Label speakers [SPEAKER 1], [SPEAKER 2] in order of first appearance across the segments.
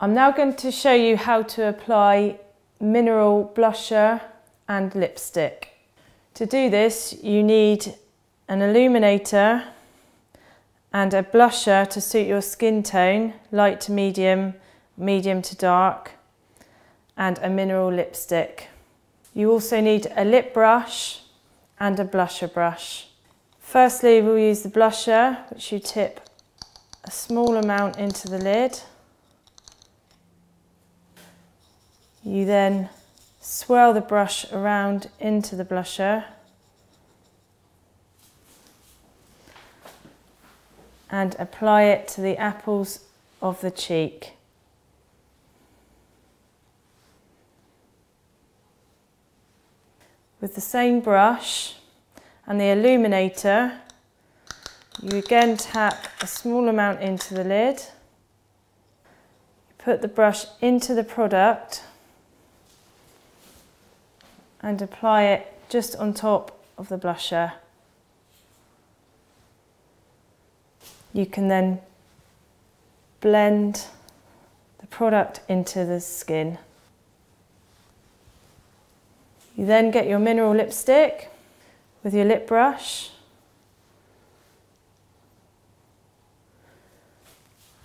[SPEAKER 1] I'm now going to show you how to apply mineral blusher and lipstick. To do this you need an illuminator and a blusher to suit your skin tone, light to medium, medium to dark and a mineral lipstick. You also need a lip brush and a blusher brush. Firstly we'll use the blusher which you tip a small amount into the lid You then swirl the brush around into the blusher. And apply it to the apples of the cheek. With the same brush and the illuminator, you again tap a small amount into the lid, put the brush into the product and apply it just on top of the blusher. You can then blend the product into the skin. You then get your mineral lipstick with your lip brush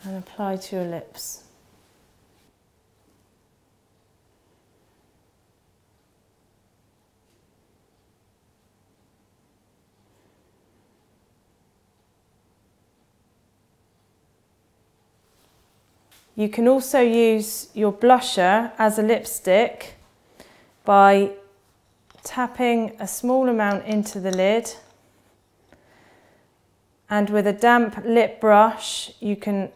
[SPEAKER 1] and apply to your lips. You can also use your blusher as a lipstick by tapping a small amount into the lid and with a damp lip brush you can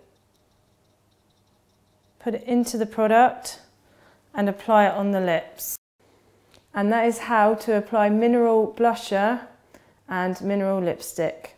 [SPEAKER 1] put it into the product and apply it on the lips. And that is how to apply mineral blusher and mineral lipstick.